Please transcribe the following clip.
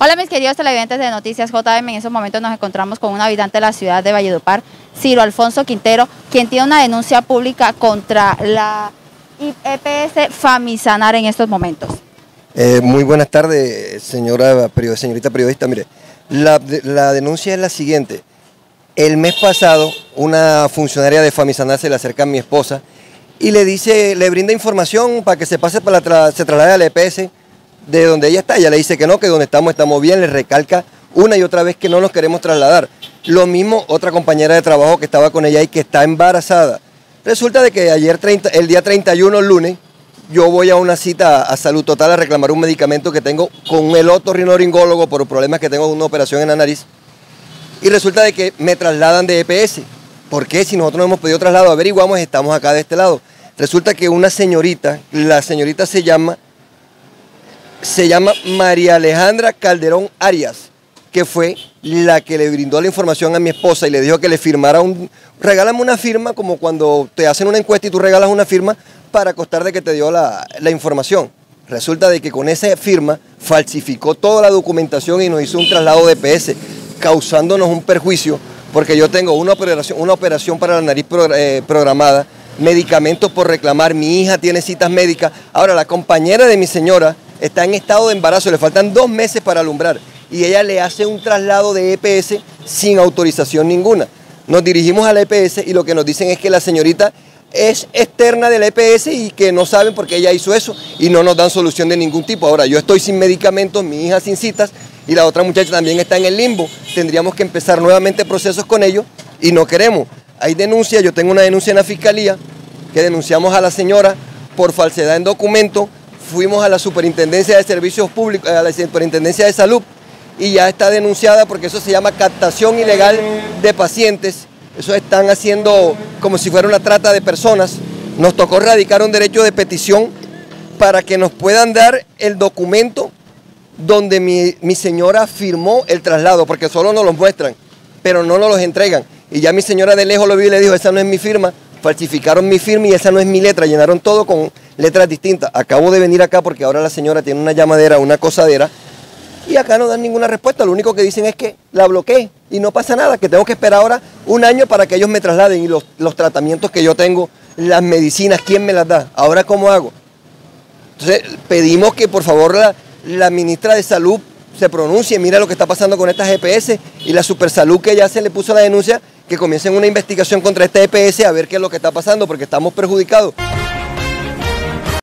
Hola mis queridos televidentes de Noticias JM, en estos momentos nos encontramos con un habitante de la ciudad de Valledupar, Ciro Alfonso Quintero, quien tiene una denuncia pública contra la EPS Famisanar en estos momentos. Eh, muy buenas tardes, señora, señorita periodista. Mire, la, la, denuncia es la siguiente. El mes pasado, una funcionaria de Famisanar se le acerca a mi esposa y le dice, le brinda información para que se pase para la se traslade a la EPS de donde ella está. Ella le dice que no, que donde estamos estamos bien, le recalca una y otra vez que no nos queremos trasladar. Lo mismo otra compañera de trabajo que estaba con ella y que está embarazada. Resulta de que ayer, 30, el día 31, lunes, yo voy a una cita a Salud Total a reclamar un medicamento que tengo con el otorrinolaringólogo por problemas que tengo una operación en la nariz. Y resulta de que me trasladan de EPS. ¿Por qué? Si nosotros no hemos pedido traslado, averiguamos, estamos acá de este lado. Resulta que una señorita, la señorita se llama se llama María Alejandra Calderón Arias, que fue la que le brindó la información a mi esposa y le dijo que le firmara un... Regálame una firma como cuando te hacen una encuesta y tú regalas una firma para costar de que te dio la, la información. Resulta de que con esa firma falsificó toda la documentación y nos hizo un traslado de PS, causándonos un perjuicio, porque yo tengo una operación, una operación para la nariz eh, programada, medicamentos por reclamar, mi hija tiene citas médicas. Ahora, la compañera de mi señora está en estado de embarazo, le faltan dos meses para alumbrar y ella le hace un traslado de EPS sin autorización ninguna. Nos dirigimos a la EPS y lo que nos dicen es que la señorita es externa de la EPS y que no saben por qué ella hizo eso y no nos dan solución de ningún tipo. Ahora, yo estoy sin medicamentos, mi hija sin citas y la otra muchacha también está en el limbo. Tendríamos que empezar nuevamente procesos con ellos y no queremos. Hay denuncia, yo tengo una denuncia en la fiscalía que denunciamos a la señora por falsedad en documento fuimos a la Superintendencia de Servicios Públicos, a la Superintendencia de Salud, y ya está denunciada porque eso se llama captación ilegal de pacientes. Eso están haciendo como si fuera una trata de personas. Nos tocó radicar un derecho de petición para que nos puedan dar el documento donde mi, señora firmó el traslado, porque solo nos los muestran, pero no nos los entregan. Y ya mi señora de lejos lo vio y le dijo, esa no es mi firma, falsificaron mi firma y esa no es mi letra, llenaron todo con letras distintas. Acabo de venir acá porque ahora la señora tiene una llamadera, una cosadera, y acá no dan ninguna respuesta. Lo único que dicen es que la bloqueé y no pasa nada, que tengo que esperar ahora un año para que ellos me trasladen y los, tratamientos que yo tengo, las medicinas, ¿quién me las da? Ahora, ¿cómo hago? Entonces, pedimos que por favor la, la ministra de Salud se pronuncie, mira lo que está pasando con estas EPS y la Supersalud que ya se le puso la denuncia, que comiencen una investigación contra este EPS a ver qué es lo que está pasando, porque estamos perjudicados.